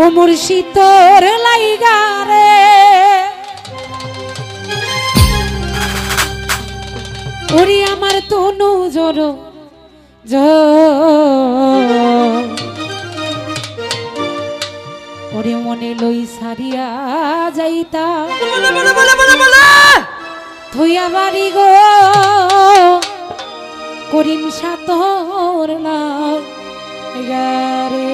ও মুর্শিদ তোর ওরে আমার তনু জোর ওরে মনে লই সারিয়া যাইতা। থইয়া বাড়ি গো, করিম সাতর না গারে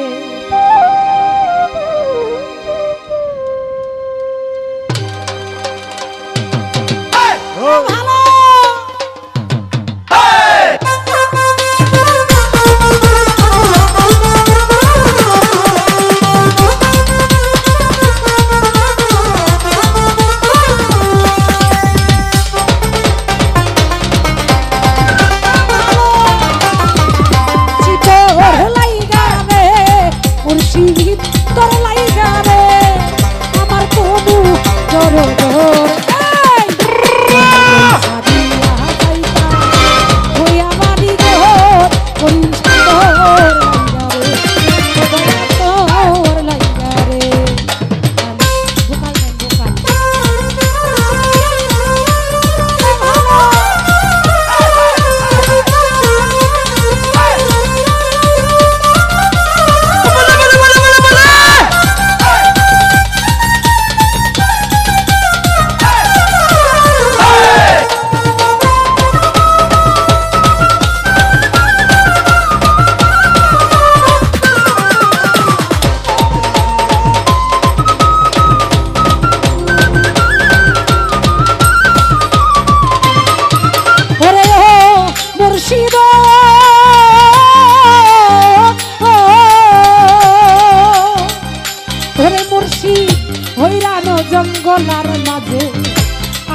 দোলার মাঝে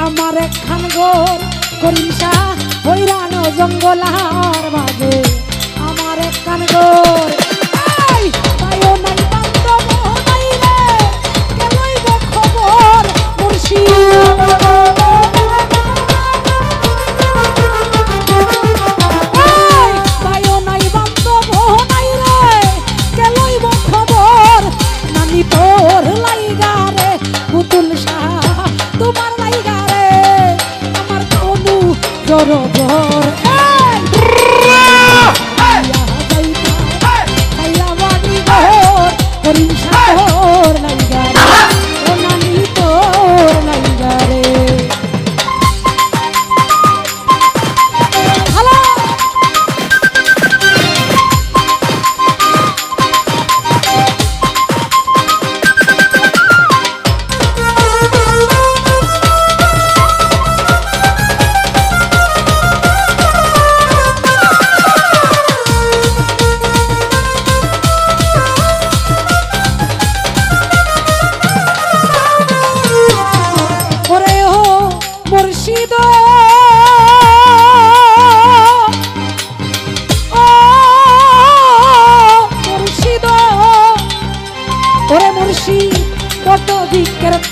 আমার একখান গোর করিম শাহ হইরানো জঙ্গলার মাঝে আমার একখান গোর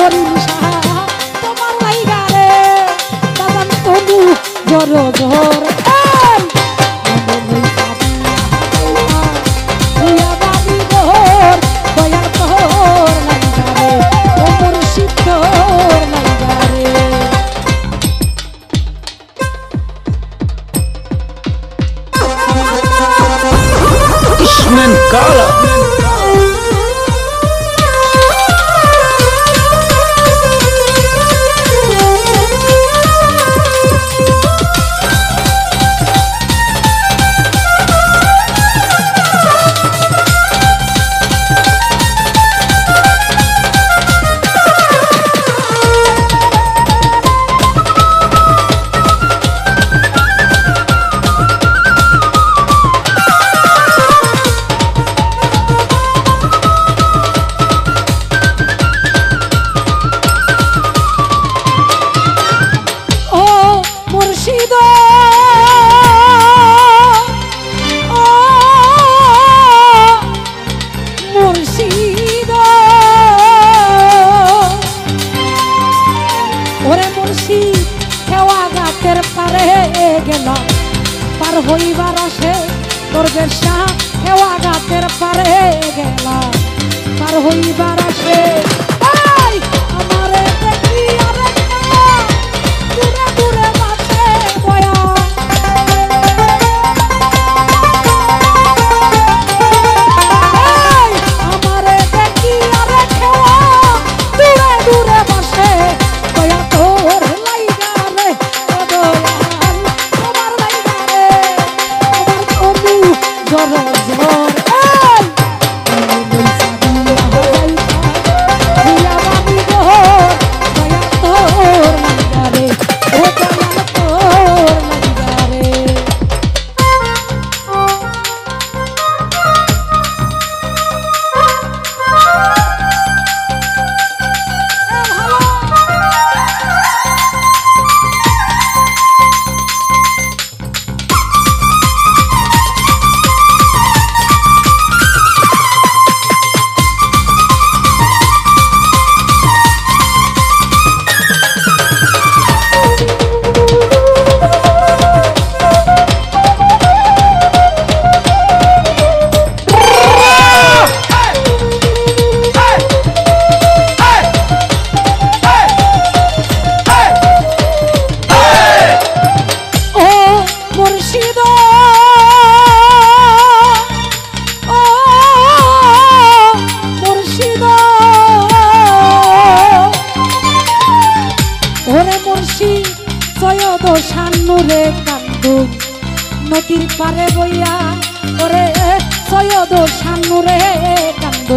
করিম তোমার লাইগা রে দাদান তবু জড়। ওরে মুন্সি খেওয়া গাতের পারে গেল। পার হইবার আসে তোর বেশা খেওয়া গাতের পারে গেল। পার হইবার আসে দোষানুরে কান্দ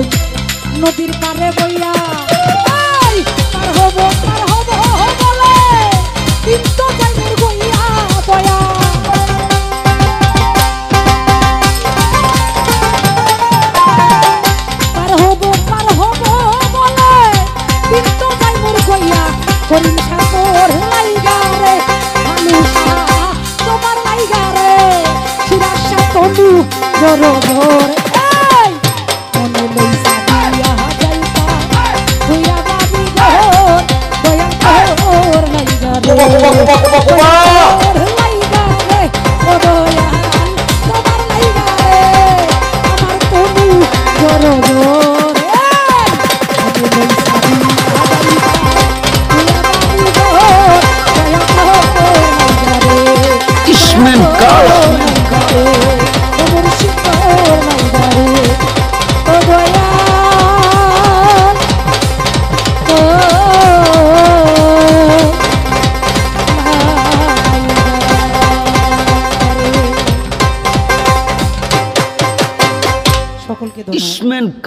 নদীর পারে বইয়া woman